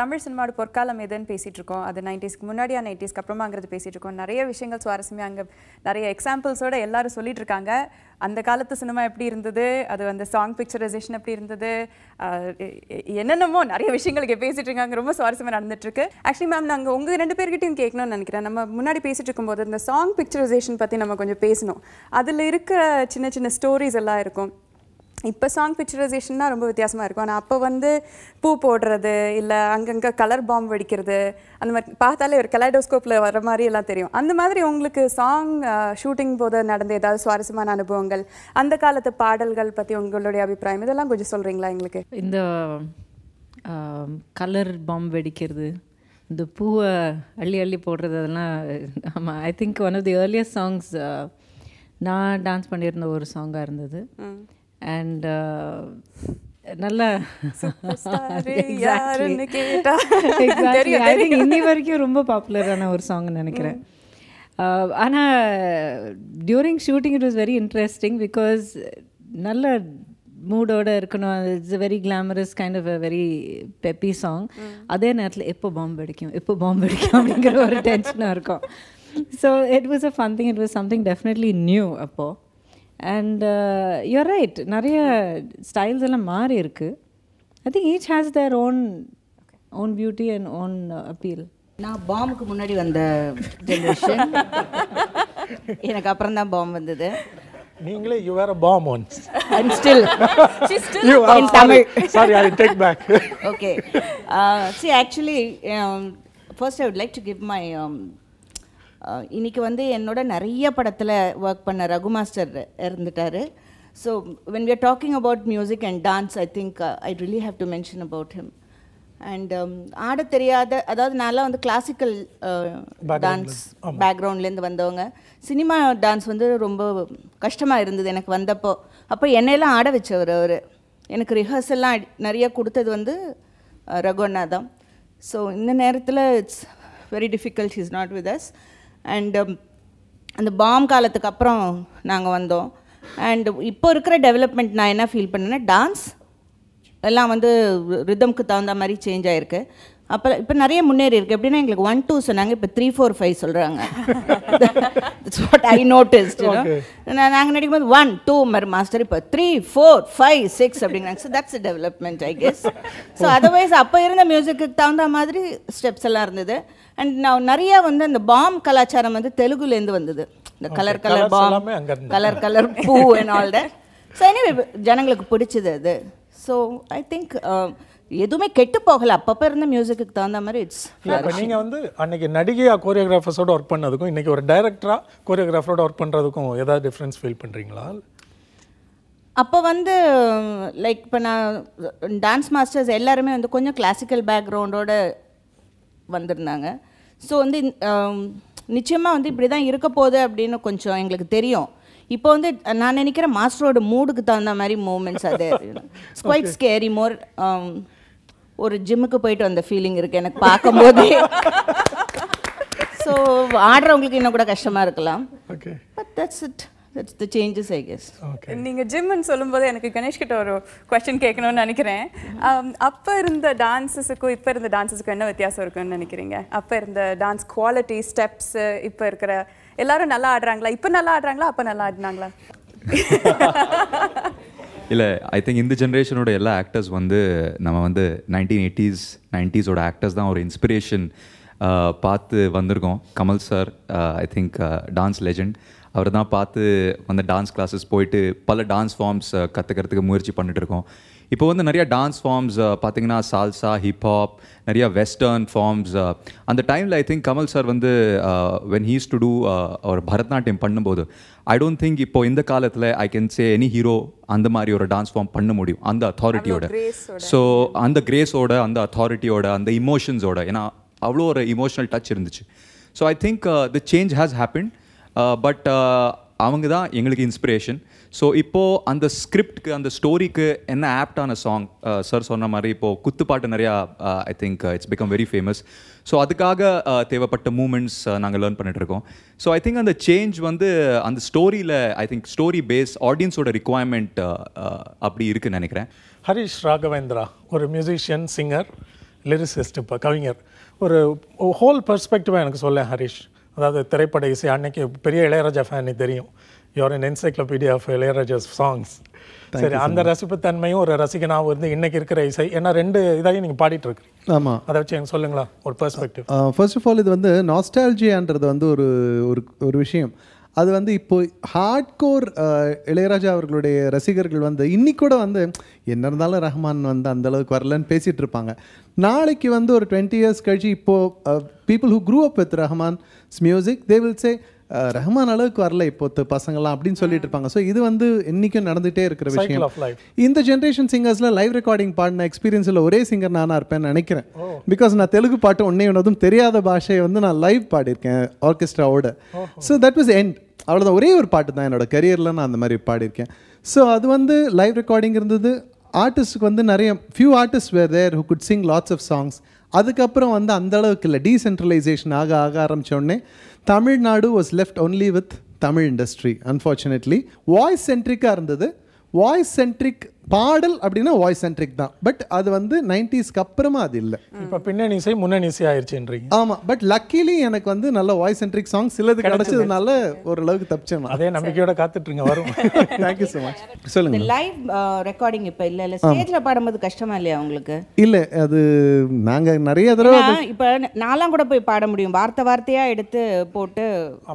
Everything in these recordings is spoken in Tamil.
தமிழ் சினிமாவோட பொற்காலம் எதுன்னு பேசிட்டு இருக்கோம் அது நைன்டிஸ்க்கு முன்னாடியா நைன்டிஸ்க்கு அப்புறமாங்கிறது பேசிட்டு இருக்கோம் நிறைய விஷயங்கள் சுவாரஸ்யமாக அங்கே நிறைய எக்ஸாம்பிள்ஸோட எல்லாரும் சொல்லிட்டு இருக்காங்க அந்த காலத்து சினிமா எப்படி இருந்தது? அது அந்த சாங் பிக்சரைசேஷன் எப்படி இருந்தது? என்னென்னமோ நிறைய விஷயங்களுக்கு பேசிட்டு இருக்காங்க ரொம்ப சுவாரஸ்யமாக நடந்துட்டு இருக்கு ஆக்சுவலி மேம் நாங்கள் உங்கள் ரெண்டு பேர்கிட்டையும் கேட்கணும்னு நினைக்கிறேன். நம்ம முன்னாடி பேசிட்டு இருக்கும்போது இந்த சாங் பிக்சரைசேஷன் பற்றி நம்ம கொஞ்சம் பேசணும். அதில் இருக்கிற சின்ன சின்ன ஸ்டோரிஸ் எல்லாம் இருக்கும். இப்போ சாங் பிக்சரைசேஷன்னா ரொம்ப வித்தியாசமாக இருக்கும். ஆனால் அப்போ வந்து பூ போடுறது இல்லை அங்கங்கே கலர் பாம்பு வெடிக்கிறது அந்த மாதிரி பார்த்தாலே ஒரு கலைடோஸ்கோப்பில் வர மாதிரி எல்லாம் தெரியும். அந்த மாதிரி உங்களுக்கு சாங் ஷூட்டிங் போது நடந்த ஏதாவது சுவாரஸ்யமான அனுபவங்கள் அந்த காலத்து பாடல்கள் பற்றி உங்களுடைய அபிப்பிராயம் இதெல்லாம் கொஞ்சம் சொல்கிறீங்களா எங்களுக்கு? இந்த கலர் பாம்பு வெடிக்கிறது இந்த பூவை அள்ளி அள்ளி போடுறது அதெல்லாம் ஆமாம் I think one of the earliest songs நான் டான்ஸ் பண்ணியிருந்த ஒரு சாங்காக இருந்தது. அண்ட் நல்ல. I think இன்னி வரைக்கும் ரொம்ப பாப்புலரான ஒரு சாங் நினைக்கிறேன். ஆனால் during shooting it was very interesting because நல்ல மூடோட இருக்கணும். It's very glamorous kind of a very peppy song அதே நேரத்தில் எப்போ பாம்பு வெடிக்கும் எப்போ பாம்பு வெடிக்கும் அப்படிங்கிற ஒரு டென்ஷனாக இருக்கும். So it was a fun thing it was something definitely new அப்போது அண்ட் யூர் ரைட் நிறைய ஸ்டைல்ஸ் எல்லாம் மாறி இருக்கு. I think each has their own own beauty and own appeal நான் பாம்புக்கு முன்னாடி வந்த ஜென்ரேஷன் எனக்கு அப்புறம் தான் பாம்பு வந்தது. நீங்களே you were a bomb once and still you In Tamil. Sorry I take back okay see actually first I would like to give my இன்னைக்கு வந்து என்னோட நிறைய படத்தில் ஒர்க் பண்ண ரகு மாஸ்டர் இறந்துட்டாரு. So when we are talking about music and dance I think I really have to mention about him and ஆட தெரியாத அதாவது நான்லாம் வந்து கிளாசிக்கல் டான்ஸ் பேக்ரவுண்ட்லேருந்து வந்தவங்க. சினிமா டான்ஸ் வந்து ரொம்ப கஷ்டமாக இருந்தது எனக்கு வந்தப்போ. அப்போ என்னையெல்லாம் ஆட வச்சவர் அவர். எனக்கு ரிஹர்சல்லாம் நிறைய கொடுத்தது வந்து அஹ், ரகு அண்ணா தான். ஸோ இந்த நேரத்தில் it's very difficult is not with us and um, அந்த பாம் காலத்துக்கு அப்புறம் நாங்கள் வந்தோம். அண்டு இப்போ இருக்கிற டெவலப்மெண்ட் நான் என்ன ஃபீல் பண்ணேன்னா டான்ஸ் எல்லாம் வந்து ரிதம்க்கு தகுந்த மாதிரி சேஞ்ச் ஆகிருக்கு அப்போ இப்போ நிறைய முன்னேறி இருக்கு. எப்படின்னா எங்களுக்கு ஒன் டூ சொன்னாங்க இப்போ த்ரீ ஃபோர் ஃபைவ் சொல்கிறாங்க வாட் ஐ நோட்டிஸ்ட் நாங்கள் போது ஒன் டூ மர் மாஸ்டர் இப்போ த்ரீ ஃபோர் ஃபைவ் சிக்ஸ் அப்படிங்கிறாங்க. So that's development I guess so otherwise அப்போ இருந்த மியூசிக்கு தகுந்த மாதிரி ஸ்டெப்ஸ் எல்லாம் இருந்தது. அண்ட் நான் நிறைய வந்து அந்த பாம் கலாச்சாரம் வந்து தெலுங்குலேருந்து வந்தது. இந்த colour colour bomb. Colour colour பூ and all that so anyway ஜனங்களுக்கு பிடிச்சது அது. ஸோ ஐ திங்க் எதுவுமே கெட்டு போகல. அப்பப்போ இருந்த மியூசிக்கு தகுந்த மாதிரி இட்ஸ் நீங்கள் வந்து அன்னைக்கு நடிகையா கோரியோகிராஃபர்ஸோட ஒர்க் பண்ணதுக்கும் இன்னைக்கு ஒரு டைரக்டரா கோரியோகிராஃபரோட ஒர்க் பண்ணுறதுக்கும் ஏதாவது டிஃப்ரென்ஸ் ஃபீல் பண்ணுறீங்களா அப்போ வந்து லைக் இப்போ நான் டான்ஸ் மாஸ்டர்ஸ் எல்லாருமே வந்து கொஞ்சம் கிளாசிக்கல் பேக்ரவுண்டோட வந்திருந்தாங்க. ஸோ வந்து நிச்சயமாக வந்து இப்படி தான் இருக்க போகுது அப்படின்னு கொஞ்சம் எங்களுக்கு தெரியும். இப்போ வந்து நான் நினைக்கிறேன் மாஸ்டரோட மூடுக்கு தகுந்த மாதிரி மூமெண்ட்ஸ் அது குவைட் ஸ்கேரி மோர் ஒரு ஜிம்முக்கு போயிட்டு வந்த ஃபீலிங் இருக்குது எனக்கு பார்க்கும்போதே. ஸோ ஆடுறவங்களுக்கு இன்னும் கூட கஷ்டமாக இருக்கலாம். But that's it that's the changes I guess okay நீங்க ஜிம்னு சொல்லும்போது எனக்கு கணேஷ் கிட்ட ஒரு கொஸ்டின் கேட்கணும்னு நினைக்கிறேன். ஆம், அப்ப இருந்த டான்ஸஸுக்கும் இப்ப இருந்த டான்ஸஸுக்கும் என்ன வித்தியாசம் இருக்குன்னு நினைக்கிறீங்க? அப்ப இருந்த டான்ஸ் குவாலிட்டி ஸ்டெப்ஸ் இப்ப இருக்கிற எல்லாரும் நல்லா ஆடுறாங்களா? இப்ப நல்லா ஆடுறாங்களா? அப்ப நல்லா ஆடினாங்களா? இல்லை ஐ திங்க் இந்த ஜென்ரேஷனோட எல்லா ஆக்டர்ஸ் வந்து நம்ம வந்து நைன்டீன் எயிட்டிஸ் நைன்டிஸோட ஆக்டர்ஸ் தான் ஒரு இன்ஸ்பிரேஷன் பார்த்து வந்திருக்கோம். Kamal sir I think dance legend அவர் தான் பார்த்து வந்து டான்ஸ் கிளாஸஸ் போயிட்டு பல டான்ஸ் ஃபார்ம்ஸ் கற்றுக்கிறதுக்கு முயற்சி பண்ணிட்டு இருக்கோம். இப்போ வந்து நிறைய டான்ஸ் ஃபார்ம்ஸ் பார்த்தீங்கன்னா சால்சா ஹிப்ஹாப் நிறைய வெஸ்டர்ன் ஃபார்ம்ஸ் அந்த டைமில் ஐ திங்க் கமல் சார் வந்து வென் ஹீஸ் டு டூ அவர் பரதநாட்டியம் பண்ணும்போது ஐ டோன்ட் திங்க் இப்போ இந்த காலத்தில் I can say any hero அந்த மாதிரி ஒரு டான்ஸ் ஃபார்ம் பண்ண முடியும். அந்த அத்தாரிட்டியோட ஸோ அந்த கிரேஸோட அந்த அத்தாரிட்டியோட அந்த இமோஷன்ஸோட ஏன்னா அவ்வளோ ஒரு இமோஷனல் டச் இருந்துச்சு. So I think the change has happen but அவங்க தான் எங்களுக்கு இன்ஸ்பிரேஷன் ஸோ இப்போது அந்த ஸ்கிரிப்ட்க்கு அந்த ஸ்டோரிக்கு என்ன ஆப்டான சாங் சார் சொன்ன மாதிரி இப்போது குத்துப்பாட்டு நிறையா I think it's become very famous so அதுக்காக தேவைப்பட்ட மூமெண்ட்ஸ் நாங்கள் லேர்ன் பண்ணிட்டு இருக்கோம். ஸோ ஐ திங்க் அந்த சேஞ்ச் வந்து அந்த ஸ்டோரியில் ஐ திங்க் ஸ்டோரி பேஸ் ஆடியன்ஸோட ரிக்குவயர்மெண்ட் அப்படி இருக்குன்னு நினைக்கிறேன். ஹரிஷ் ராகவேந்திரா ஒரு மியூசிஷியன் சிங்கர் லிரிசிஸ்ட் இப்போ கவிஞர். ஒரு ஹோல் பர்ஸ்பெக்டிவாக எனக்கு சொல்ல ஹரிஷ். அதாவது திரைப்பட இசை அன்னைக்கு பெரிய இளையராஜா ஃபேன் தெரியும். You're an encyclopedia of Ilaiyaraaja's songs சரி அந்த ரசிப்புத்தன்மையும் ஒரு ரசிகனாகவும் இருந்து இன்னைக்கு இருக்கிற இசை. ஏன்னா ரெண்டு இதையும் நீங்கள் பாடிட்டு இருக்கிறீங்க ஆமாம் அதை வச்சு எனக்கு சொல்லுங்களா ஒரு பெர்ஸ்பெக்டிவ் ஃபர்ஸ்ட் ஆஃப் ஆல் இது வந்து நாஸ்டாலஜியான்றது வந்து ஒரு ஒரு ஒரு விஷயம். அது வந்து இப்போ ஹார்ட் கோர் இளையராஜா அவர்களுடைய ரசிகர்கள் வந்து இன்னைக்கு கூட வந்து என்ன இருந்தாலும் ரஹ்மான் வந்து அந்த அளவுக்கு வரலன்னு பேசிட்டு இருப்பாங்க. நாளைக்கு வந்து ஒரு டுவெண்ட்டி இயர்ஸ் கழிச்சு இப்போ people who grew up with Rahman music they will say Rahman அளவுக்கு வரல இப்போ பசங்களாம் அப்படின்னு சொல்லிட்டு இருப்பாங்க. ஸோ இது வந்து இன்னைக்கும் நடந்துகிட்டே இருக்கிற விஷயம். இந்த ஜென்ரேஷன் சிங்கர்ஸ்ல லைவ் ரெக்கார்டிங் பாடின எக்ஸ்பீரியன்ஸில் ஒரே சிங்கர் நானா இருப்பேன்னு நினைக்கிறேன். பிகாஸ் நான் தெலுங்கு பாட்டு ஒன்னே ஒன்றதும் தெரியாத பாஷையை வந்து நான் லைவ் பாடியிருக்கேன் ஆர்கெஸ்ட்ராவோட ஸோ தட் வாஸ் எண்ட் அவ்வளோதான் ஒரே ஒரு பாட்டு தான் என்னோட கரியரில் நான் அந்த மாதிரி பாடியிருக்கேன். ஸோ அது வந்து லைவ் ரெக்கார்டிங் இருந்தது. ஆர்டிஸ்ட்டுக்கு வந்து நிறைய few artist were there who could sing lots of songs அதுக்கப்புறம் வந்து அந்த அளவுக்கு இல்லை. டீசென்ட்ரலைசேஷன் ஆக ஆக ஆரம்பிச்ச உடனே Tamil Nadu was left only with Tamil industry unfortunately voice சென்ட்ரிக்காக இருந்தது. வாய்ஸ் சென்ட்ரிக் பாடல் அப்படின்னா வாய்ஸ் சென்ட்ரிக் தான். பட் அது வந்து நைன்டிஸ்க்கு அப்புறமா அது இல்லை. இப்போ பின்னணி இசை முன்னணி இசை ஆயிடுச்சுன்றீங்க ஆமாம் பட் லக்கிலி எனக்கு வந்து நல்ல வாய்ஸ் சென்ட்ரிக் சாங் சிலது கிடைச்சதுனால ஓரளவுக்கு தப்பிச்சேன் அதே நம்பிக்கையோட காத்துட்ருங்க வரும். தேங்க்யூ ஸோ மச் சொல்லுங்க. லைவ் ரெக்கார்டிங் இப்போ இல்லை இல்லை ஸ்டேஜில் பாடும்போது கஷ்டமா இல்லையா உங்களுக்கு? இல்லை அது நாங்கள் நிறைய தடவை இப்ப நான்லாம் கூட போய் பாட முடியும். வார்த்தை வார்த்தையா எடுத்து போட்டு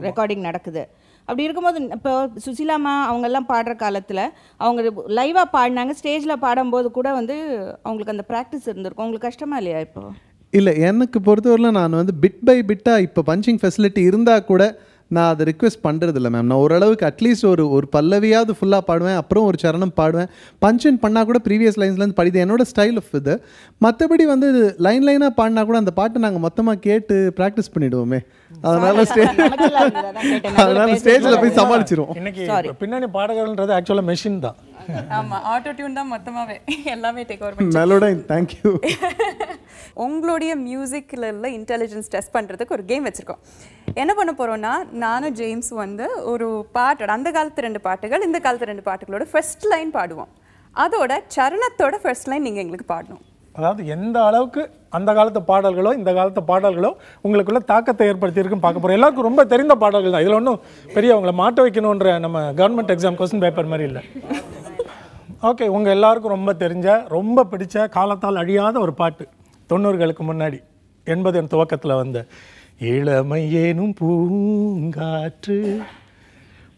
ரெக்கார்டிங் நடக்குது. அப்படி இருக்கும்போது இப்போ சுசிலாமா அவங்கெல்லாம் பாடுற காலத்தில் அவங்க லைவாக பாடினாங்க ஸ்டேஜில் பாடும்போது கூட வந்து அவங்களுக்கு அந்த ப்ராக்டிஸ் இருந்திருக்கும். உங்களுக்கு கஷ்டமா இல்லையா இப்போ? இல்லை எனக்கு பொறுத்தவரையில் நான் வந்து பிட் பை பிட்டாக இப்போ பஞ்சிங் ஃபெசிலிட்டி இருந்தால் கூட நான் அதை ரிக்வெஸ்ட் பண்ணுறது இல்லை மேம் நான் ஓரளவுக்கு அட்லீஸ்ட் ஒரு ஒரு பல்லவியாவது ஃபுல்லாக பாடுவேன் அப்புறம் ஒரு சரணம் பாடுவேன். பஞ்சன் பண்ணால் கூட ப்ரீவியஸ் லைன்ஸ்லேருந்து படிது. என்னோட ஸ்டைல் ஆஃப் இது. மற்றபடி வந்து லைன் லைனாக பாடினா கூட அந்த பாட்டை நாங்கள் மொத்தமாக கேட்டு ப்ராக்டிஸ் பண்ணிடுவோமே. அதனால ஸ்டே நமக்கெல்லாம் இருந்தது, அதான் கேட்டேன். நடுவுல அதனால ஸ்டேஜில் போய் சமாளிச்சிருவோம். இன்னைக்கு பின்னணி பாடகர்கள்ன்றது ஆக்சுவலாக மெஷின் தான். ஆமா ஆட்டோ டியூன் தான் மொத்தமாவே. எல்லாமே டேக் ஓவர் பண்ணி மெலோடைன் தேங்க்யூ உங்களுடைய மியூசிக்கில் இன்டெலிஜென்ஸ் டெஸ்ட் பண்ணுறதுக்கு ஒரு கேம் வச்சுருக்கோம். என்ன பண்ண போகிறோம்னா நானும் ஜேம்ஸ் வந்து ஒரு பாட்டோட அந்த காலத்து ரெண்டு பாட்டுகள் இந்த காலத்து ரெண்டு பாட்டுகளோட ஃபர்ஸ்ட் லைன் பாடுவோம். அதோட சரணத்தோட ஃபர்ஸ்ட் லைன் நீங்கள் எங்களுக்கு பாடணும். அதாவது எந்த அளவுக்கு அந்த காலத்து பாடல்களோ இந்த காலத்து பாடல்களோ உங்களுக்குள்ள தாக்கத்தை ஏற்படுத்தியிருக்குன்னு பார்க்க போகிறோம் எல்லாருக்கும் ரொம்ப தெரிந்த பாடல்கள் தான். இதில் ஒன்றும் பெரிய அவங்கள மாட்ட வைக்கணுன்ற நம்ம கவர்மெண்ட் எக்ஸாம் கொஸ்டின் பேப்பர் மாதிரி இல்லை. ஓகே உங்கள் எல்லாருக்கும் ரொம்ப தெரிஞ்ச ரொம்ப பிடிச்ச காலத்தால் அழியாத ஒரு பாட்டு தொண்ணூறுகளுக்கு முன்னாடி எண்பது என் துவக்கத்தில் வந்த இளமை ஏனும் பூங்காற்று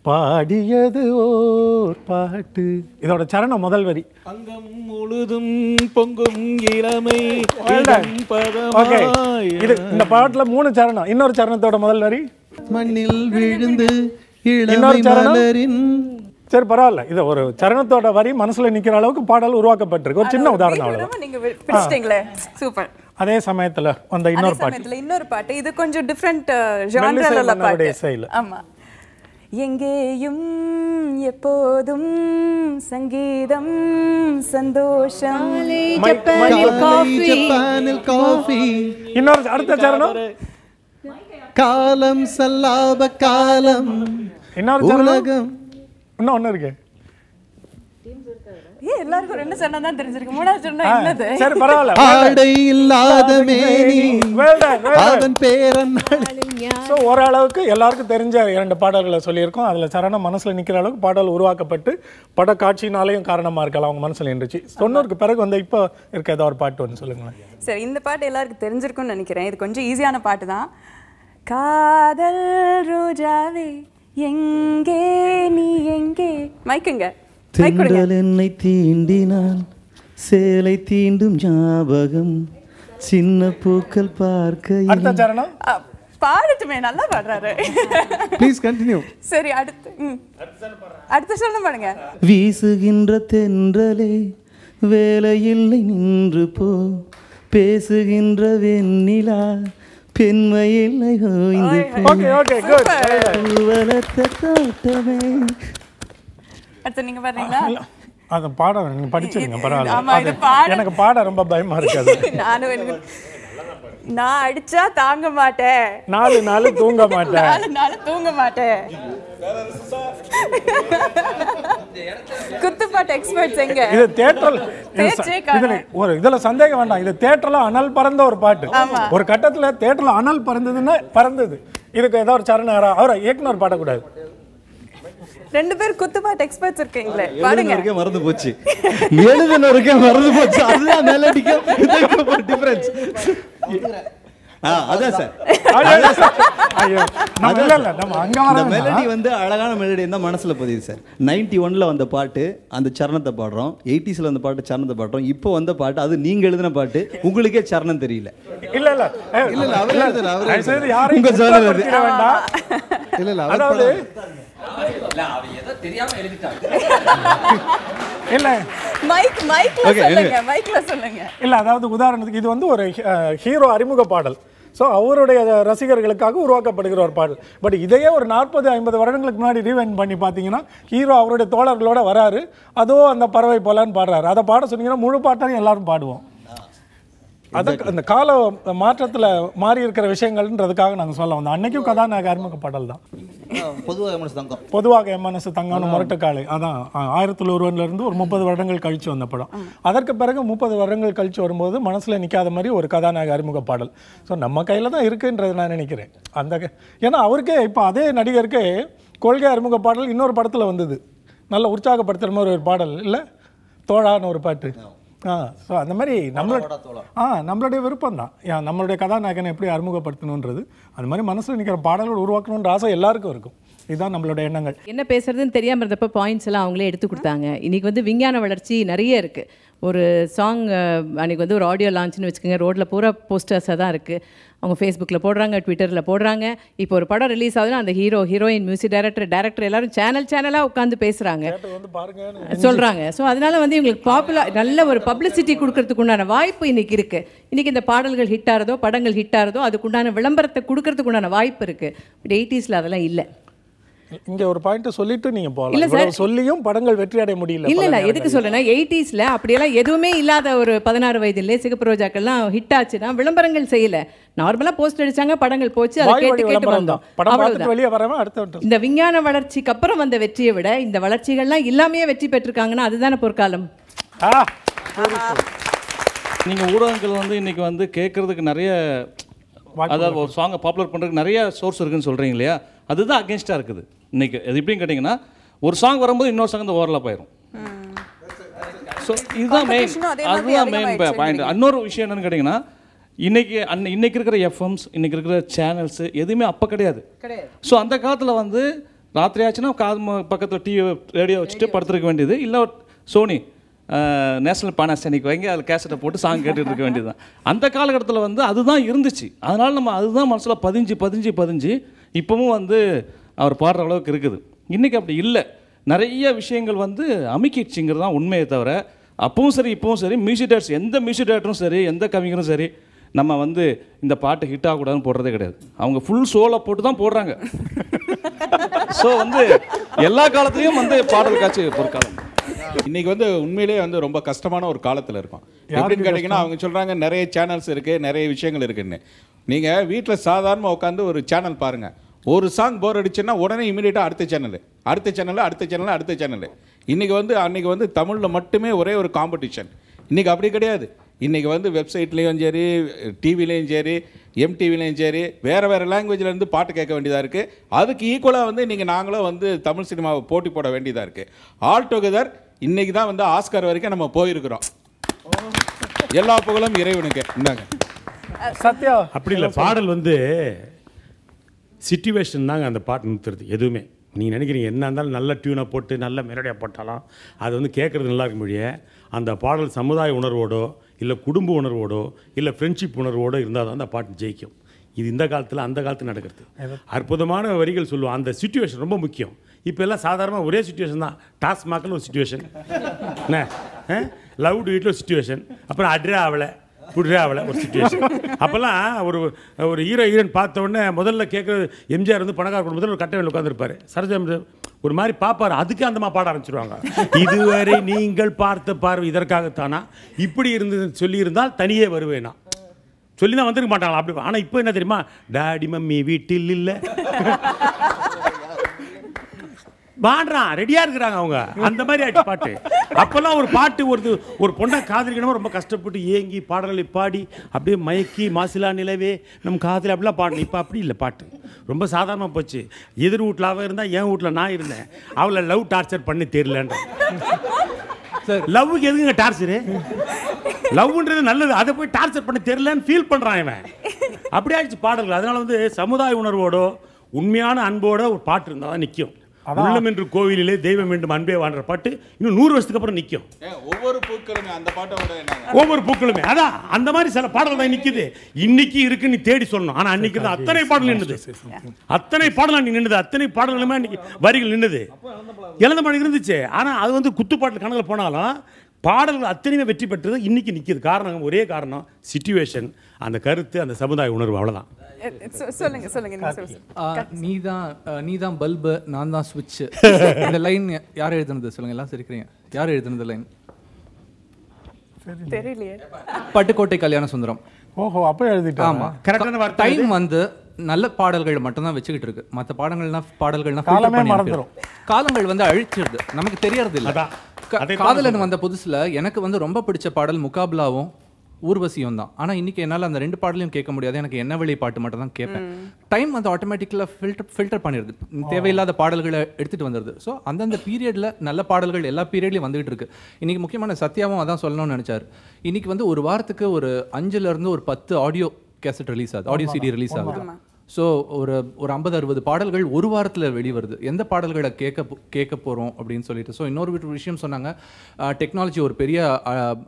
பாடியது ஓர் பாட்டு. இதோட சரணம் முதல் வரி. அங்கம் முழுதும் பொங்கும் இளமை. ஓகே. இது இந்த பாட்டுல மூணு சரணம். இன்னொரு சரணத்தோட முதல் வரி. மண்ணில் விழுந்து இளமை இன்னொரு சரணம்? மலரின் சரி பரவாயில்ல. இது ஒரு சரணத்தோட வரி. மனசுல நிக்கிற அளவுக்கு பாடல் உருவாக்கப்பட்டிருக்கு. ஒரு சின்ன உதாரணம் அவ்வளவுதான். அதே சமயத்துல வந்த இன்னொரு பாட்டு. இன்னொரு பாட்டு. இது கொஞ்சம் டிஃப்ரெண்ட் மெல்லிசை ஜான்ரல பாட்டு. இசையில. ஆமா. எங்கேயும் எப்போதும் சங்கீதம் சந்தோஷம். இன்னொரு அடுத்த சரணம்? காலம் சல்லாப காலம். இன்னொரு உலகம். இன்னும் ஒண்ணு இருக்கு. ஏ எல்லாருக்கும் ரெண்டு சரணம் தான் தெரிஞ்சிருக்கு. மூணாவது ஆ, என்னது? சரி பரவாயில்ல. ஆடை இல்லாத மேனி. அவன் பேரன். ஸோ ஓரளவுக்கு எல்லாருக்கும் தெரிஞ்ச இரண்டு பாடல்களை சொல்லியிருக்கோம். அதில் சரணம் மனசில் நிற்கிற அளவுக்கு பாடல் உருவாக்கப்பட்டு பட காட்சினாலையும் காரணமாக இருக்கலாம் அவங்க மனசில் நின்றுச்சு. தொண்ணூறுக்கு பிறகு வந்து இப்போ இருக்க ஏதாவது ஒரு பாட்டு ஒன்று சொல்லுங்களேன். சரி இந்த பாட்டு எல்லாருக்கும் தெரிஞ்சிருக்கும்னு நினைக்கிறேன். இது கொஞ்சம் ஈஸியான பாட்டு தான். காதல் ரோஜாவே எங்கே நீ எங்கே? மைக்குங்க தென்றல் என்னை தீண்டினான். சேலை தீண்டும் ஞாபகம் சின்ன பூக்கள் பார்க்க அடுத்த சரணம். பாடட்டுமே நல்லா பாடுறாரு. ப்ளீஸ் கண்டினியூ சரி அடுத்து. அடுத்த சரணம் பாடுங்க. வீசுகின்ற தென்றலே வேலையில்லை நின்று போ. பேசுகின்ற வெண்ணிலா பெண்மையில்லை ஓய்ந்து ஓகே ஓகே குட் வளர்த்த தோட்டமே அடுத்து நீங்க பாடுறீங்களா? அதை பாட நீங்க படிச்சிருங்க பரவாயில்ல. எனக்கு பாட ரொம்ப பயமா இருக்காது நானும் எனக்கு நான் அடிச்சா தாங்க மாட்டேன். நாலு நாள் தூங்க மாட்டேன். நாலு நாள் தூங்க மாட்டேன். குத்துப்பாட்டு எக்ஸ்பர்ட்ஸ் எங்க? இது இதுல ஒரு இதுல சந்தேகம் வேண்டாம். இது தேட்டர்ல அனல் பறந்த ஒரு பாட்டு. ஒரு கட்டத்துல தேட்டர்ல அனல் பறந்ததுன்னா பறந்தது. இதுக்கு ஏதோ ஒரு சரண அவரை இயக்குனர் பாடக்கூடாது. ரெண்டு பேர் குத்துப்பாட்டு எக்ஸ்பர்ட்ஸ் இருக்கீங்களே பாடுங்க. எழுதுனருக்கே மறந்து போச்சு. எழுதுனருக்கே மறந்து போச்சு. அதுதான் மெலடிக்கும் டிஃபரன்ஸ் ஆ அதான் சார் ஐயோ நம்ம இல்ல இல்ல நம்ம அங்க அந்த வர மெலடி வந்து அழகான மெலடி தான் மனசுல பதியுது சார் நைன்டி ஒன்ல வந்த பாட்டு அந்த சரணத்தை பாடுறோம். எயிட்டிஸ்ல வந்த பாட்டு சரணத்தை பாடுறோம். இப்போ வந்த பாட்டு அது நீங்க எழுதின பாட்டு. உங்களுக்கே சரணம் தெரியல. இல்ல இல்ல. இல்ல, அவர் இல்ல மைக் மைக்ல சொல்லுங்க மைக்ல சொல்லுங்க. இல்ல அதாவது உதாரணத்துக்கு இது வந்து ஒரு ஹீரோ அறிமுக பாடல். ஸோ அவருடைய ரசிகர்களுக்காக உருவாக்கப்படுகிற ஒரு பாடல். பட் இதையே ஒரு நாற்பது ஐம்பது வருடங்களுக்கு முன்னாடி ரீவைண்ட் பண்ணி பார்த்தீங்கன்னா ஹீரோ அவருடைய தோழர்களோட வராரு. அதோ அந்த பறவை போலன்னு பாடுறாரு. அதை பாட சொன்னீங்கன்னா முழு பாட்டையும் எல்லாரும் பாடுவோம். அதுக்கு அந்த கால மாற்றத்துல மாறி இருக்கிற விஷயங்கள்ன்றதுக்காக நாங்க சொல்ல வந்தோம். அன்னைக்கும் கதாநாயக அறிமுக பாடல் தான். பொதுவாக மனசு தங்கம். பொதுவாக என் மனசு தங்கான முரட்டுக்காலை அதான். ஆ, ஆயிரத்தி ஒருவன்ல இருந்து ஒரு முப்பது வருடங்கள் கழிச்சு வந்த படம். அதற்கு பிறகு முப்பது வருடங்கள் கழிச்சு வரும்போது மனசுல நிக்காத மாதிரி ஒரு கதாநாயக அறிமுக பாடல். ஸோ நம்ம கையில தான் இருக்குன்றது நான் நினைக்கிறேன். அந்த ஏன்னா அவருக்கே இப்போ அதே நடிகருக்கே கொள்கை அறிமுக பாடல் இன்னொரு படத்துல வந்தது. நல்ல உற்சாகப்படுத்துற மாதிரி ஒரு பாடல். இல்ல? தோழான்னு ஒரு பாட்டு. ஆ ஸோ அந்த மாதிரி நம்மளோட ஆ நம்மளுடைய விருப்பம் தான் நம்மளுடைய கதாநாயகனை எப்படி அறிமுகப்படுத்தணுன்றது அந்த மாதிரி மனசுல நிக்கிற பாடல்கள் உருவாக்கணுன்ற ஆசை எல்லாருக்கும் இருக்கும். இதுதான் நம்மளுடைய எண்ணங்கள். என்ன பேசுறதுன்னு தெரியாம இருந்தப்ப பாயிண்ட்ஸ் எல்லாம் அவங்களே எடுத்து கொடுத்தாங்க. இன்னைக்கு வந்து விஞ்ஞான வளர்ச்சி நிறைய இருக்கு. ஒரு சாங் அன்னைக்கு வந்து ஒரு ஆடியோ லான்ச்னு வச்சுக்கோங்க. ரோட்ல பூரா போஸ்டர்ஸாக தான் இருக்கு. அவங்க ஃபேஸ்புக்கில் போடுறாங்க ட்விட்டரில் போடுறாங்க. இப்போ ஒரு படம் ரிலீஸ் ஆகுதுன்னா அந்த hero heroine music director director எல்லாரும் சேனல் சேனலாக உட்காந்து பாருங்க சொல்றாங்க. ஸோ அதனால வந்து இவங்களுக்கு பாப்புலர் நல்ல ஒரு பப்ளிசிட்டி கொடுக்கறதுக்கு உண்டான வாய்ப்பு இன்னைக்கு இருக்கு. இன்னைக்கு இந்த பாடல்கள் ஹிட் ஆகிறதோ படங்கள் ஹிட் ஆகிறதோ அதுக்குண்டான விளம்பரத்தை கொடுக்கறதுக்கு உண்டான வாய்ப்பு இருக்கு. பட் எயிட்டிஸில் அதெல்லாம் இல்லை. இங்க ஒரு பாயிண்ட் சொல்லிட்டு நீங்க இல்ல போகலாம் சார். இவ்வளவு சொல்லியும் படங்கள் வெற்றி அடைய முடியல இல்ல இல்ல. எதுக்கு சொல்றேன்னா எயிட்டிஸ்ல அப்படியெல்லாம் எதுவுமே இல்லாத ஒரு பதினாறு வயதிலே சிகப்பு ரோஜாக்கள்லாம் ஹிட் ஆச்சுன்னா விளம்பரங்கள் செய்யல. நார்மலா போஸ்ட் அடிச்சாங்க படங்கள் போச்சு அதை கேட்டு கேட்டு வந்தோம். வெளியே வரவன் அடுத்த இந்த விஞ்ஞான வளர்ச்சிக்கு அப்புறம் வந்த வெற்றியை விட இந்த வளர்ச்சிகள்லாம் இல்லாமையே வெற்றி பெற்றிருக்காங்கன்னா அதுதானே பொற்காலம். ஆ. நீங்கள் ஊடகங்கள் வந்து இன்னைக்கு வந்து கேட்குறதுக்கு நிறைய அதாவது ஒரு சாங்கை பாப்புலர் பண்ணுறதுக்கு நிறைய சோர்ஸ் இருக்குன்னு சொல்கிறீங்க இல்லையா? அதுதான் அகேன்ஸ்டாக இருக்குது. இன்னைக்கு அது எப்படின்னு கேட்டிங்கன்னா ஒரு சாங் வரும்போது இன்னொரு சாங் இந்த ஓவரலாப் ஆயிரும் ஸோ இதுதான் மெயின் அதுதான் மெயின் பாயிண்ட் இன்னொரு விஷயம் என்னன்னு கேட்டிங்கன்னா இன்னைக்கு அன்ன இன்னைக்கு இருக்கிற எஃப்எம்ஸ் இன்னைக்கு இருக்கிற சேனல்ஸ் எதுவுமே அப்போ கிடையாது. ஸோ அந்த காலத்தில் வந்து ராத்திரி ஆச்சுன்னா காது பக்கத்துல டிவி ரேடியோ வச்சுட்டு படுத்துருக்க வேண்டியது. இல்லை சோனி நேஷனல் பானாசனிக் வாங்கி அதில் கேசட்டை போட்டு சாங் கேட்டுட்டு இருக்க வேண்டியதுதான். அந்த காலகட்டத்தில் வந்து அதுதான் இருந்துச்சு. அதனால நம்ம அதுதான் மனசுல பதிஞ்சு பதிஞ்சு பதிஞ்சு இப்போவும் வந்து அவர் பாடுற அளவுக்கு இருக்குது. இன்னைக்கு அப்படி இல்லை. நிறைய விஷயங்கள் வந்து அமுக்கிடுச்சுங்கிறது தான் உண்மையை தவிர அப்பவும் சரி இப்பவும் சரி மியூசிக் டேரக்டர்ஸ் எந்த மியூசிக் டேரக்டரும் சரி எந்த கவிஞரும் சரி நம்ம வந்து இந்த பாட்டு ஹிட் ஆகக்கூடாதுன்னு போடுறதே கிடையாது. அவங்க ஃபுல் சோலை போட்டு தான் போடுறாங்க. ஸோ வந்து எல்லா காலத்துலேயும் வந்து பாடல் காட்சி பொற்காலம் இன்னைக்கு வந்து உண்மையிலேயே வந்து ரொம்ப கஷ்டமான ஒரு காலத்துல இருக்கும். எப்படின்னு கேட்டிங்கன்னா அவங்க சொல்றாங்க நிறைய சேனல்ஸ் இருக்கு நிறைய விஷயங்கள் இருக்குன்னு. நீங்க வீட்ல சாதாரணமா உட்காந்து ஒரு சேனல் பாருங்க. ஒரு சாங் போர் அடிச்சுன்னா உடனே இமீடியட்டா அடுத்த சேனல் அடுத்த சேனல் அடுத்த சேனல் அடுத்த சேனல் இன்னைக்கு வந்து அன்னைக்கு வந்து தமிழ்ல மட்டுமே ஒரே ஒரு காம்படிஷன் இன்னைக்கு அப்படி கிடையாது. இன்னைக்கு வந்து வெப்சைட்லேயும் சரி டிவிலையும் சரி எம்டிவிலையும் சரி வேறு வேறு லாங்குவேஜில் இருந்து பாட்டு கேட்க வேண்டியதாக இருக்குது அதுக்கு ஈக்குவலாக வந்து இன்றைக்கி நாங்களும் வந்து தமிழ் சினிமாவை போட்டி போட வேண்டியதாக இருக்குது ஆல் டுகெதர் இன்னைக்கு தான் வந்து ஆஸ்கார் வரைக்கும் நம்ம போயிருக்கிறோம். எல்லா புகழும் இறைவனுக்கு. இந்தாங்க. சத்யா. அப்படி இல்லை பாடல் வந்து சிச்சுவேஷன் தாங்க அந்த பாட்டு நிறுத்துறது எதுவுமே. நீங்கள் நினைக்கிறீங்க என்ன இருந்தாலும் நல்ல டியூனை போட்டு நல்ல மெலடியாக போட்டாலும் அது வந்து கேட்குறது நல்லா இருக்கும் மொழியே அந்த பாடல் சமுதாய உணர்வோடோ இல்லை குடும்ப உணர்வோடோ இல்லை ஃப்ரெண்ட்ஷிப் உணர்வோடோ இருந்தால் தான் அந்த பாட்டு ஜெயிக்கும். இது இந்த காலத்தில் அந்த காலத்தில் நடக்கிறது. அற்புதமான வரிகள் சொல்லுவோம். அந்த சுச்சுவேஷன் ரொம்ப முக்கியம். இப்போ எல்லாம் சாதாரணமாக ஒரே சுச்சுவேஷன் தான். டாஸ்மாக்கில் ஒரு சுச்சுவேஷன் என்ன? லவ் வீட்டில் ஒரு சுச்சுவேஷன் அப்புறம் அட்ரா அவளை புட்ரா அவளை ஒரு சுச்சுவேஷன் அப்போல்லாம் ஒரு ஒரு ஹீரோ ஹீரோயின் பார்த்த உடனே முதல்ல கேட்குறது எம்ஜிஆர் வந்து பணக்கார குடும்பத்தில் ஒரு கட்டமையில் உட்காந்துருப்பாரு சரோஜா ஒரு மாதிரி பார்ப்பார் அதுக்கு அந்தமா பாட ஆரம்பிச்சிருவாங்க. இதுவரை நீங்கள் பார்த்த பார்வை இதற்காகத்தானா? இப்படி இருந்து சொல்லியிருந்தால் தனியே வருவேனா? சொல்லி தான் வந்திருக்க மாட்டாங்களா? அப்படி ஆனால் இப்போ என்ன தெரியுமா? டாடி மம்மி வீட்டில் இல்லை. பாடுறான் ரெடியாக இருக்கிறாங்க அவங்க. அந்த மாதிரி ஆச்சு பாட்டு. அப்போல்லாம் ஒரு பாட்டு ஒரு ஒரு பொண்ணை காதலிக்கணும் ரொம்ப கஷ்டப்பட்டு ஏங்கி பாடல்களை பாடி அப்படியே மயக்கி மாசிலா நிலவே நம்ம காதலி அப்படிலாம் பாடணும். இப்போ அப்படி இல்லை பாட்டு. ரொம்ப சாதாரணமாக போச்சு. எதிர் வீட்டில் அவன் இருந்தால் என் வீட்டில் நான் இருந்தேன். அவளை லவ் டார்ச்சர் பண்ணி தெரியலன்ற லவ்வுக்கு எதுங்க டார்ச்சரு லவ்ன்றது நல்லது. அதை போய் டார்ச்சர் பண்ண தெரியலன்னு ஃபீல் பண்ணுறான் இவன். அப்படி ஆயிடுச்சு பாடல்கள். அதனால வந்து சமுதாய உணர்வோடோ உண்மையான அன்போட ஒரு பாட்டு இருந்தால் தான் நிற்கும் உள்ளம் என்று கோவிலிலே தெய்வம் வேண்டும் அன்பே வாழ்ற பாட்டு இன்னும் நூறு வருஷத்துக்கு அப்புறம் நிற்கும் ஒவ்வொரு பூக்களுமே அந்த பாட்டோட என்னங்க ஒவ்வொரு பூக்களுமே. அதான் அந்த மாதிரி சில பாடல் தான் நிக்குது. இன்னைக்கு இருக்குன்னு தேடி சொல்லணும். ஆனா அன்னைக்கு தான் அத்தனை பாடல் நின்னுது. அத்தனை பாடல் நீ நின்னுது. அத்தனை பாடல்களுமே அன்னைக்கு வரிகள் நின்னுது. இழந்த பாடல் இருந்துச்சு. ஆனா அது வந்து குத்துப்பாட்டு கணக்கில் போனாலும் பாடல்கள் அத்தனையுமே வெற்றி பெற்றது இன்னைக்கு நிக்குது. காரணம் ஒரே காரணம் சிச்சுவேஷன் அந்த கருத்து அந்த சமுதாய உணர்வு சொ- சொல்லுங்க சொல்லுங்க சொல்லுங்க. நீ தான் நீ தான் பல்பு நான் தான் ஸ்விட்ச் இந்த லைன் யார் எழுதுனது? சொல்லுங்க எல்லாம் சிரிக்கிறீங்க. யார் எழுதுனது லைன் தெரியலையே. பட்டுக்கோட்டை கல்யாண சுந்தரம். ஓஹோ அப்போ எழுதிட்டா ஆமா. கரெக்டான வார்த்தை டைம் வந்து நல்ல பாடல்கள் மட்டும் தான் வச்சுக்கிட்டு இருக்கு. மற்ற பாடல்கள்னா பாடல்கள்னா காலமே. அனுப்பிடும். காலங்கள் வந்து அழிச்சிருது. நமக்கு தெரியறது இல்ல காதலன் வந்த புதுசுல எனக்கு வந்து ரொம்ப பிடிச்ச பாடல் முகாபலாவும் ஊர்வசியும் தான் ஆனா இன்னைக்கு என்னால அந்த ரெண்டு பாடலையும் கேட்க முடியாது. எனக்கு என்ன வழி பாட்டு மட்டும் தான் கேட்பேன் டைம் வந்து ஆட்டோமேட்டிக்கலா ஃபில்டர் ஃபில்டர் பண்ணிடுது. தேவையில்லாத பாடல்களை எடுத்துட்டு வந்துடுது. ஸோ அந்தந்த பீரியட்ல நல்ல பாடல்கள் எல்லா பீரியட்லயும் வந்துகிட்டு இருக்கு. இன்னைக்கு முக்கியமான சத்யாவும் அதான் சொல்லணும்னு நினைச்சாரு. இன்னைக்கு வந்து ஒரு வாரத்துக்கு ஒரு அஞ்சுல இருந்து ஒரு பத்து ஆடியோ கேசட் ரிலீஸ் ஆகுது. ஆடியோ சிடி ரிலீஸ் ஆகுது. ஸோ ஒரு ஒரு ஐம்பது அறுபது பாடல்கள் ஒரு வாரத்தில் வெளிவருது. எந்த பாடல்களை கேட்க கேட்க போகிறோம் அப்படின்னு சொல்லிட்டு. ஸோ இன்னொரு விஷயம் சொன்னாங்க. டெக்னாலஜி ஒரு பெரிய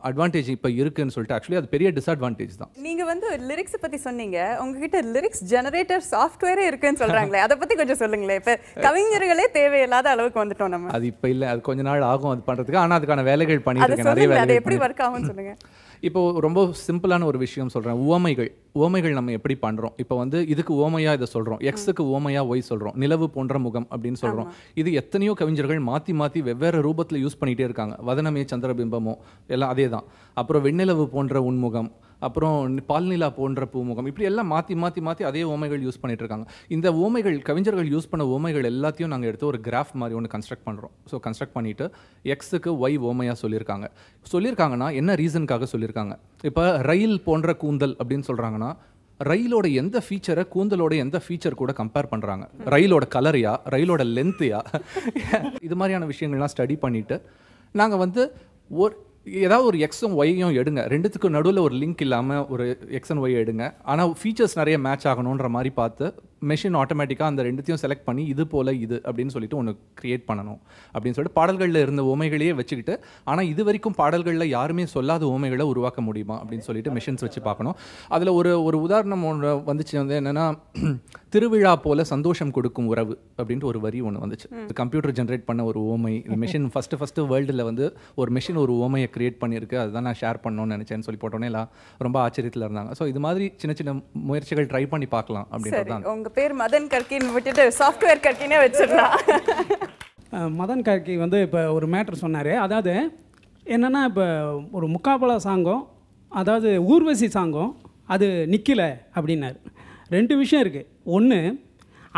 அட்வான்டேஜ் இப்போ இருக்குன்னு சொல்லிட்டு. ஆக்சுவலி அது பெரிய டிஸ்அட்வான்டேஜ் தான். நீங்க வந்து லிரிக்ஸ் பத்தி சொன்னீங்க. உங்ககிட்ட லிரிக்ஸ் ஜெனரேட்டர் சாஃப்ட்வேரே இருக்குன்னு சொல்றாங்களே அதை பத்தி கொஞ்சம் சொல்லுங்களேன். இப்ப கவிஞர்களே தேவையில்லாத அளவுக்கு வந்துட்டோம் நம்ம. அது இப்போ இல்லை. அது கொஞ்ச நாள் ஆகும் அது பண்ணுறதுக்கு ஆனால் அதுக்கான வேலைகள் பண்ணிட்டு இருக்கேன். நிறைய வேலைகள் எப்படி ஒர்க் ஆகும்னு சொல்லுங்க. இப்போ ரொம்ப சிம்பிளான ஒரு விஷயம் சொல்கிறேன் உவமைகள். உவமைகள் நம்ம எப்படி பண்ணுறோம் இப்போ வந்து இதுக்கு உவமையா இதை சொல்கிறோம் எக்ஸுக்கு உவமையா ஒய் சொல்கிறோம் நிலவு போன்ற முகம் அப்படின்னு சொல்கிறோம் இது எத்தனையோ கவிஞர்கள் மாற்றி மாற்றி வெவ்வேறு ரூபத்தில் யூஸ் பண்ணிகிட்டே இருக்காங்க. வதனமே சந்திரபிம்பமோ எல்லாம் அதே தான் அப்புறம் வெண்ணிலவு போன்ற உன்முகம் அப்புறம் பால்நிலா போன்ற பூமுகம். இப்படி எல்லாம் மாற்றி மாற்றி மாற்றி அதே ஓமைகள் யூஸ் பண்ணிட்டு இருக்காங்க இந்த ஓமைகள் கவிஞர்கள் யூஸ் பண்ண ஓமைகள் எல்லாத்தையும் நாங்கள் எடுத்து ஒரு கிராஃப் மாதிரி ஒன்று கன்ஸ்ட்ரக்ட் பண்ணுறோம் ஸோ கன்ஸ்ட்ரக்ட் பண்ணிட்டு எக்ஸுக்கு ஒய் ஓமையாக சொல்லியிருக்காங்க. சொல்லியிருக்காங்கன்னா என்ன ரீசனுக்காக சொல்லியிருக்காங்க? இப்போ ரயில் போன்ற கூந்தல் அப்படின்னு சொல்கிறாங்கன்னா ரயிலோட எந்த ஃபீச்சரை கூந்தலோட எந்த ஃபீச்சர் கூட கம்பேர் பண்ணுறாங்க ரயிலோட கலரையா ரயிலோட லென்த்தையா இது மாதிரியான விஷயங்கள்லாம் ஸ்டடி பண்ணிவிட்டு நாங்கள் வந்து ஒரு ஏதாவது ஒரு எக்ஸும் ஒய்யும் எடுங்க. ரெண்டுத்துக்கும் நடுவில் ஒரு லிங்க் இல்லாமல் ஒரு எக்ஸ் அண்ட் ஒய் எடுங்க. ஆனால் ஃபீச்சர்ஸ் நிறைய மேட்ச் ஆகணுன்ற மாதிரி பார்த்து மெஷின் ஆட்டோமேட்டிக்காக அந்த ரெண்டுத்தையும் செலக்ட் பண்ணி இது போல் இது அப்படின்னு சொல்லிட்டு ஒன்று கிரியேட் பண்ணணும் அப்படின்னு சொல்லிட்டு பாடல்களில் இருந்த உமைகளையே வச்சுக்கிட்டு ஆனால் இது வரைக்கும் பாடல்களில் யாருமே சொல்லாத உமைகளை உருவாக்க முடியுமா அப்படின்னு சொல்லிட்டு மிஷின்ஸ் வச்சு பார்க்கணும். அதில் ஒரு ஒரு உதாரணம் ஒன்று வந்துச்சு. வந்து என்னென்னா திருவிழா போல சந்தோஷம் கொடுக்கும் உறவு அப்படின்ட்டு ஒரு வரி ஒன்று வந்துச்சு. கம்ப்யூட்டர் ஜென்ரேட் பண்ண ஒரு ஓமை மிஷின் ஃபஸ்ட்டு ஃபஸ்ட்டு வேர்ல்டில் வந்து ஒரு மிஷின் ஒரு ஓமையை கிரியேட் பண்ணியிருக்கு. அதுதான் நான் ஷேர் பண்ணணும்னு நினச்சேன்னு சொல்லி போட்டோன்னே எல்லாம் ரொம்ப ஆச்சரியத்தில் இருந்தாங்க. ஸோ இது மாதிரி சின்ன சின்ன முயற்சிகள் ட்ரை பண்ணி பார்க்கலாம் அப்படின்றது தான். பேர் மதன் கர்கின்னு விட்டுட்டு சாஃப்ட்வேர் கர்கினே வச்சிடலாம் மதன் கர்கி வந்து இப்போ ஒரு மேட்ரு சொன்னார். அதாவது என்னென்னா இப்போ ஒரு முக்காபலா சாங்கம் அதாவது ஊர்வசி சாங்கம் அது நிற்கலை அப்படின்னாரு. ரெண்டு விஷயம் இருக்குது ஒன்று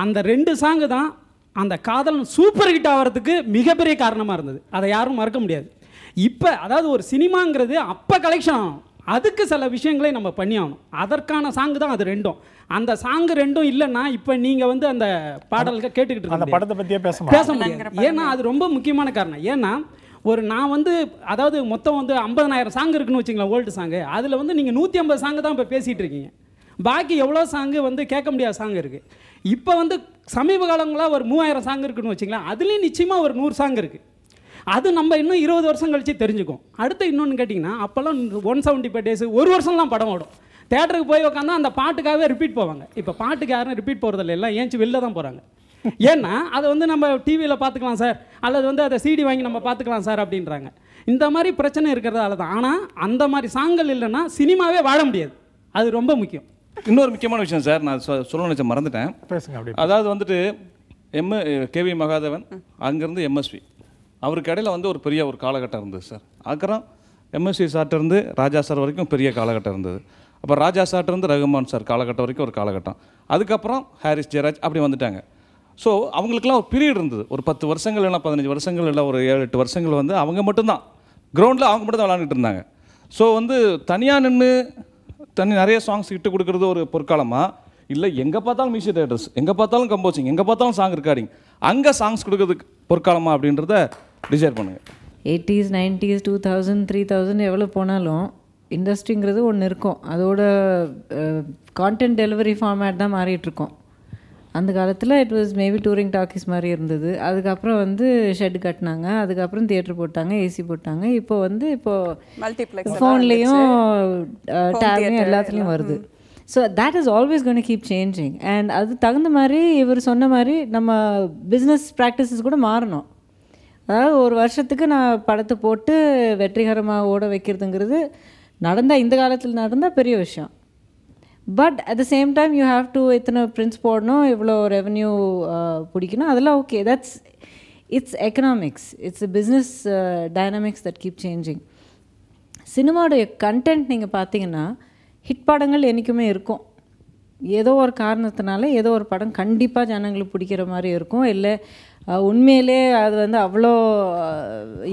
அந்த ரெண்டு சாங்கு தான் அந்த காதல் சூப்பர் ஹிட் ஆகிறதுக்கு மிகப்பெரிய காரணமாக இருந்தது. அதை யாரும் மறக்க முடியாது. இப்போ அதாவது ஒரு சினிமாங்கிறது அப்போ கலெக்ஷன் ஆகும் அதுக்கு சில விஷயங்களை நம்ம பண்ணி ஆகணும். அதற்கான சாங்கு தான் அது ரெண்டும். அந்த சாங்கு ரெண்டும் இல்லைன்னா இப்போ நீங்கள் வந்து அந்த பாடல்கள் கேட்டுக்கிட்டு அந்த. படத்தை பத்தியே பேச பேச. முடியாது. ஏன்னா அது ரொம்ப முக்கியமான காரணம். ஏன்னா ஒரு நான் வந்து அதாவது மொத்தம் வந்து ஐம்பதனாயிரம் சாங் இருக்குன்னு வச்சுங்களேன் ஓல்டு சாங்கு அதில் வந்து நீங்கள் நூற்றி ஐம்பது சாங்கு தான் இப்போ பேசிகிட்டு இருக்கீங்க. பாக்கி எவ்வளோ சாங்கு வந்து கேட்க முடியாத சாங் இருக்குது இப்போ வந்து சமீப காலங்களாக ஒரு மூவாயிரம் சாங் இருக்குன்னு வச்சுங்களேன் அதுலேயும் நிச்சயமாக ஒரு நூறு சாங் இருக்குது அது நம்ம இன்னும் இருபது வருஷம் கழிச்சு தெரிஞ்சுக்கும். அடுத்து இன்னொன்று கேட்டிங்கன்னா அப்போல்லாம் ஒன் செவன்ட்டி ஃபைவ் டேஸ் ஒரு வருஷம்லாம் படம் ஓடும். தேட்டருக்கு போய் உட்காந்தா அந்த பாட்டுக்காகவே ரிப்பீட் போவாங்க. இப்போ பாட்டுக்கு யாரும் ரிப்பீட் போகிறதில்ல எல்லாம் ஏஞ்சி வெளில தான் போகிறாங்க ஏன்னா அதை வந்து நம்ம டிவியில் பார்த்துக்கலாம் சார். அல்லது வந்து அதை சிடி வாங்கி நம்ம பார்த்துக்கலாம் சார் அப்படின்றாங்க. இந்த மாதிரி பிரச்சனை இருக்கிறதால தான். ஆனால் அந்த மாதிரி சாங்கல் இல்லைன்னா சினிமாவே வாழ முடியாது. அது ரொம்ப முக்கியம். இன்னொரு முக்கியமான விஷயம் சார் நான் சொ- சொல்ல நினச்ச மறந்துட்டேன். பேசுங்க அப்படியே அதாவது வந்துட்டு எம் கேவி மகாதேவன் அங்கேருந்து எம்எஸ்வி அவருக்கு இடையில வந்து ஒரு பெரிய ஒரு காலகட்டம் இருந்தது சார். அப்புறம் எம்எஸ்வி சார்ட்டிருந்து ராஜா சார் வரைக்கும் பெரிய காலகட்டம் இருந்தது. அப்போ ராஜா சார்ட்டிருந்து ரகுமான் சார் காலகட்டம் வரைக்கும் ஒரு காலகட்டம். அதுக்கப்புறம் ஹாரிஸ் ஜெயராஜ் அப்படி வந்துட்டாங்க. ஸோ அவங்களுக்குலாம் ஒரு பீரியட் இருந்தது. ஒரு பத்து வருஷங்கள் இல்லை பதினஞ்சு வருஷங்கள் இல்லை ஒரு ஏழு எட்டு வருஷங்கள் வந்து அவங்க மட்டும்தான். கிரவுண்டில் அவங்க மட்டும் தான் விளாண்டுட்டு இருந்தாங்க. ஸோ வந்து தனியாக நின்று தனி நிறைய சாங்ஸ் இட்டு கொடுக்குறது ஒரு பொற்காலமாக இல்லை எங்கே பார்த்தாலும் மியூசிக் டேரக்டர்ஸ் எங்கே பார்த்தாலும் கம்போசிங் எங்கே பார்த்தாலும் சாங் ரெக்கார்டிங் அங்கே சாங்ஸ் கொடுக்கறதுக்கு பொற்காலமாக அப்படின்றத டிசைட் பண்ணுங்கள் eighties nineties two thousand three thousand எவ்வளோ போனாலும் இண்டஸ்ட்ரிங்கிறது ஒன்று இருக்கும். அதோட கான்டென்ட் டெலிவரி ஃபார்மேட் தான் மாறிட்டு இருக்கும் அந்த காலத்தில் it was maybe touring talkies மாதிரி இருந்தது. அதுக்கப்புறம் வந்து ஷெட் கட்டினாங்க. அதுக்கப்புறம் தியேட்டர் போட்டாங்க ஏசி போட்டாங்க. இப்போ வந்து இப்போ Multiplex எல்லாம் ஃபோன்லேயும் டேப்லையும் எல்லாத்துலேயும். வருது. So that is always gonna keep changing and அது தகுந்த மாதிரி இவர் சொன்ன மாதிரி நம்ம பிஸ்னஸ் ப்ராக்டிசஸ் கூட மாறணும். அதாவது ஒரு வருஷத்துக்கு நான் படத்தை போட்டு வெற்றிகரமாக ஓட வைக்கிறதுங்கிறது நடந்தால் இந்த காலத்தில் நடந்தால் பெரிய விஷயம். But at the same time you have to இத்தனை பிரிண்ட்ஸ் போடணும் இவ்வளோ ரெவன்யூ பிடிக்கணும் அதெல்லாம் okay that's it's economics it's business dynamics that keep changing சினிமாவுடைய content நீங்கள் பார்த்தீங்கன்னா ஹிட் படங்கள் என்றைக்குமே இருக்கும். ஏதோ ஒரு காரணத்தினால ஏதோ ஒரு படம் கண்டிப்பாக ஜனங்களுக்கு பிடிக்கிற மாதிரி இருக்கும். இல்லை உண்மையிலே அது வந்து அவ்வளோ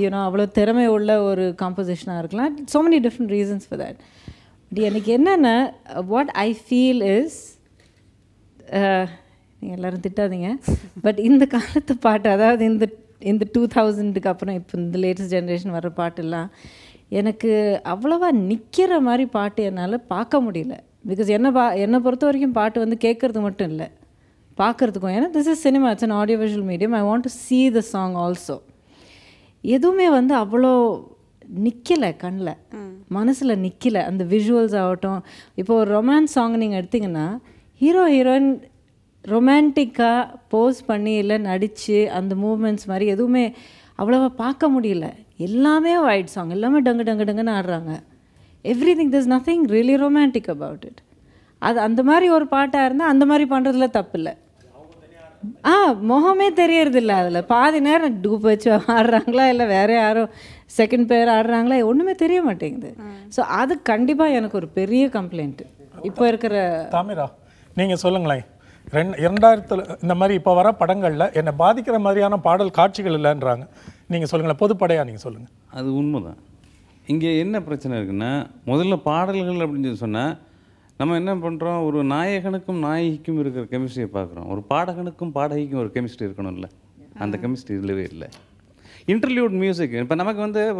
யூனோ அவ்வளோ திறமை உள்ள ஒரு காம்போசிஷனாக இருக்கலாம். So many different reasons for that but எனக்கு என்னென்னா வாட் ஐ ஃபீல் இஸ் நீங்கள் எல்லோரும் திட்டாதீங்க. பட் இந்த காலத்து பாட்டு அதாவது இந்த இந்த டூ தௌசண்டுக்கு அப்புறம் இப்போ இந்த லேட்டஸ்ட் ஜென்ரேஷன் வர பாட்டெல்லாம் எனக்கு அவ்வளோவா நிற்கிற மாதிரி பாட்டு என்னால் பார்க்க முடியல. பிகாஸ் என்ன பா என்னை பொறுத்த வரைக்கும் பாட்டு வந்து கேட்குறது மட்டும் இல்லை. பார்க்குறதுக்கும் ஏன்னா this is cinema it's an audio visual medium I want to see the song also எதுவுமே வந்து அவ்வளோ நிற்கலை கண்ணில் மனசில் நிற்கலை அந்த விஷுவல்ஸ் ஆகட்டும் இப்போ ஒரு ரொமான்ஸ் சாங் நீங்கள் எடுத்தீங்கன்னா ஹீரோ ஹீரோயின் ரொமான்டிக்காக போஸ் பண்ணி இல்லை நடித்து அந்த மூமெண்ட்ஸ் மாதிரி எதுவுமே அவ்வளோவா பார்க்க முடியல. எல்லாமே வைட் சாங் எல்லாமே டங்கு டங்கு டங்குன்னு ஆடுறாங்க. Everything this nothing really romantic about it அது அந்த மாதிரி ஒரு பாட்டாக இருந்தால் அந்த மாதிரி பண்ணுறதுல தப்பு இல்லை. ஆ முகமே தெரியறதில்ல. அதில் பாதி நேரம் டூப் வச்சு ஆடுறாங்களா இல்லை வேற யாரும் செகண்ட் பேர் ஆடுறாங்களா ஒன்றுமே தெரிய மாட்டேங்குது. ஸோ அது கண்டிப்பாக எனக்கு ஒரு பெரிய கம்ப்ளைண்ட் இப்போ இருக்கிற தாமிரா நீங்கள் சொல்லுங்களேன். ரெண்டு இரண்டாயிரத்தில் இந்த மாதிரி இப்போ வர படங்களில் என்னை பாதிக்கிற மாதிரியான பாடல் காட்சிகள் இல்லைன்றாங்க. நீங்கள் சொல்லுங்களேன் பொதுப்படையாக நீங்கள் சொல்லுங்கள் அது உண்மைதான். இங்கே என்ன பிரச்சனை இருக்குன்னா முதல்ல பாடல்கள் அப்படின்னு சொல்லி சொன்னால் நம்ம என்ன பண்ணுறோம் ஒரு நாயகனுக்கும் நாயகிக்கும் இருக்கிற கெமிஸ்ட்ரியை பார்க்குறோம். ஒரு பாடகனுக்கும் பாடகிக்கும் ஒரு கெமிஸ்ட்ரி இருக்கணும்ல. அந்த கெமிஸ்ட்ரி இல்லவே இல்லை. இன்டர்லியூட் மியூசிக் இப்போ நமக்கு வந்து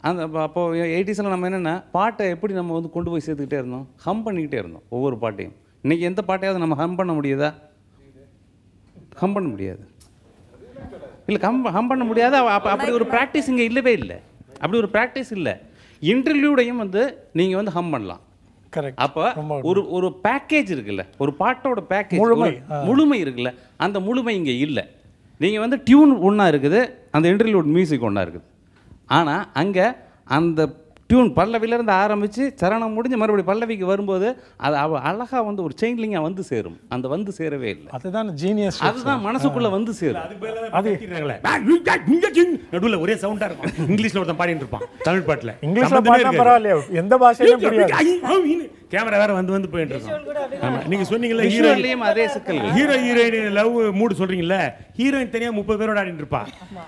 அந்த அப்போ- எயிட்டிஸில் நம்ம என்னென்னா பாட்டை எப்படி நம்ம வந்து கொண்டு போய் சேர்த்துக்கிட்டே இருந்தோம்? ஹம் பண்ணிக்கிட்டே இருந்தோம் ஒவ்வொரு பாட்டையும். இன்றைக்கி எந்த பாட்டையாவது நம்ம ஹம் பண்ண முடியுதா? ஹம் பண்ண முடியாது. இல்லை ஹம் ஹம் பண்ண முடியாது. அப்படி ஒரு ப்ராக்டிஸ் இங்கே இல்லவே இல்லை. அப்படி ஒரு ப்ராக்டிஸ் இல்லை. இன்டர்வியூடையும் வந்து நீங்கள் வந்து ஹம் பண்ணலாம். கரெக்ட் அப்போ ஒரு ஒரு பேக்கேஜ் இருக்குல்ல ஒரு பாட்டோட பேக்கேஜ் முழுமை, இருக்குல்ல அந்த முழுமை இங்கே இல்லை. நீங்கள் வந்து டியூன் ஒன்றா இருக்குது அந்த இன்டர்வியூட் மியூசிக் ஒன்றா இருக்குது. ஆனால் அங்கே அந்த டியூன் பல்லவிலேருந்து ஆரம்பித்து சரணம் முடிஞ்சு மறுபடியும் பல்லவிக்கு வரும்போது அது அவ அழகாக வந்து ஒரு செயின்லிங்காக வந்து சேரும். அந்த வந்து சேரவே இல்லை. அதுதான் ஜீனியஸ் அதுதான் மனசுக்குள்ள வந்து சேரும். அது நடுவில் ஒரே சவுண்டா இருக்கும். இங்கிலீஷ்ல ஒருத்தன் பாடிட்டு இருப்பான். தமிழ் பாட்டுல. இங்கிலீஷ்ல. பரவாயில்லையா? எந்த பாஷையிலும் புரியாது. கேமரா வேற வந்து வந்து போயிட்டு இருக்கோம். ஆமா நீங்க சொன்னீங்கல்ல அதே சிக்கல்கள். ஹீரோ ஹீரோயின் லவ் மூடு சொல்றீங்கல்ல ஹீரோயின் தனியா முப்பது பேரோட ஆடிட்டு இருப்பா.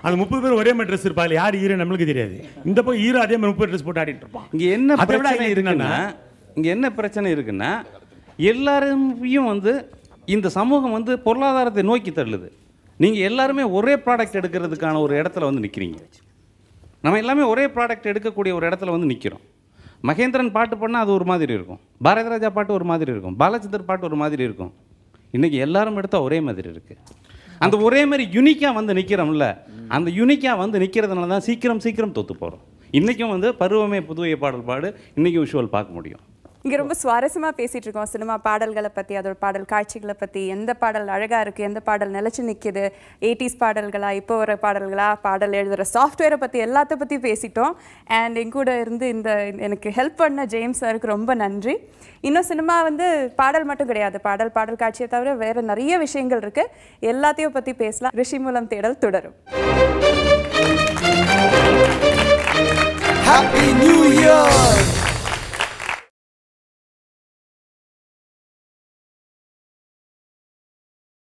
அந்த முப்பது பேர் ஒரே மாதிரி ட்ரெஸ் இருப்பா யார் ஹீரோ நம்மளுக்கு தெரியாது. இந்த பக்கம் ஹீரோ அதே மாதிரி முப்பது ட்ரெஸ் போட்டு ஆடிட்டு இருப்பான் இங்க என்ன அதை விட பிரச்சனை இருக்குன்னா இங்க என்ன பிரச்சனை இருக்குன்னா எல்லாரையும் வந்து இந்த சமூகம் வந்து பொருளாதாரத்தை நோக்கி தள்ளுது. நீங்க எல்லாருமே ஒரே ப்ராடக்ட் எடுக்கிறதுக்கான ஒரு இடத்துல வந்து நிக்கிறீங்க. நம்ம எல்லாமே ஒரே ப்ராடக்ட் எடுக்கக்கூடிய ஒரு இடத்துல வந்து நிக்கிறோம். மகேந்திரன் பாட்டு பண்ணால் அது ஒரு மாதிரி இருக்கும். பாரதி ராஜா பாட்டு ஒரு மாதிரி இருக்கும். பாலச்சந்தர் பாட்டு ஒரு மாதிரி இருக்கும். இன்றைக்கி எல்லாரும் எடுத்தால் ஒரே மாதிரி இருக்குது அந்த ஒரே மாதிரி யுனிக்காக வந்து நிற்கிறோம்ல அந்த யுனிக்காக வந்து நிற்கிறதுனால தான் சீக்கிரம் சீக்கிரம் தோற்று போகிறோம் இன்றைக்கும் வந்து பருவமே புதுவை பாடல் பாடு இன்றைக்கும் விஷுவல் பார்க்க முடியும். இங்கே ரொம்ப சுவாரஸ்யமாக பேசிகிட்டு இருக்கோம் சினிமா பாடல்களை பற்றி அதோட பாடல் காட்சிகளை பற்றி எந்த பாடல் அழகாக இருக்குது எந்த பாடல் நிலச்சி நிற்கிது எயிட்டிஸ் பாடல்களா இப்போ வர பாடல்களா பாடல் எழுதுகிற சாஃப்ட்வேரை பற்றி எல்லாத்த பற்றி பேசிட்டோம். அண்ட் என் கூட இருந்து இந்த எனக்கு ஹெல்ப் பண்ண ஜேம்ஸ் சாருக்கு ரொம்ப நன்றி. இன்னும் சினிமா வந்து பாடல் மட்டும் கிடையாது. பாடல் பாடல் காட்சியை தவிர வேறு நிறைய விஷயங்கள் இருக்குது எல்லாத்தையும் பற்றி பேசலாம். ரிஷி மூலம் தேடல் தொடரும். Happy New Year!